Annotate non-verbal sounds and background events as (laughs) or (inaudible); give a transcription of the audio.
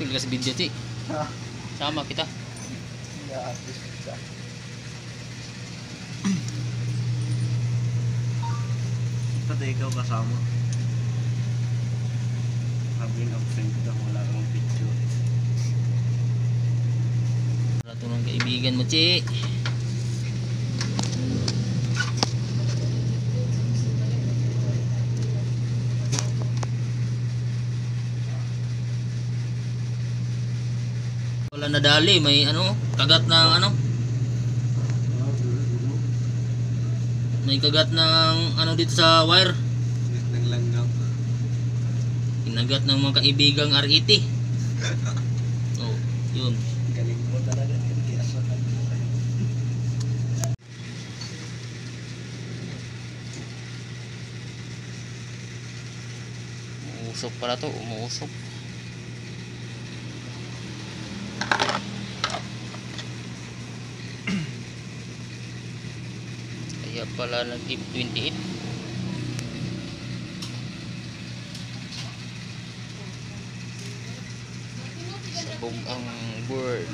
Pili ka sa video, Chi. Ha? Sama kita. Siya. Pati ikaw kasama. Sabi ng absent ka, wala kang picture. Para ito ng kaibigan mo, Chi. Wala na dali, may ano, kagat ng ano, may kagat ng ano dito sa wire. Nang langgam. Kinagat ng mga kaibigang RET. (laughs) Oh, yun. Galing mo talaga. Umuusok pala to, umuusok. Kaya pala nag-tip 28. Sabog ang board.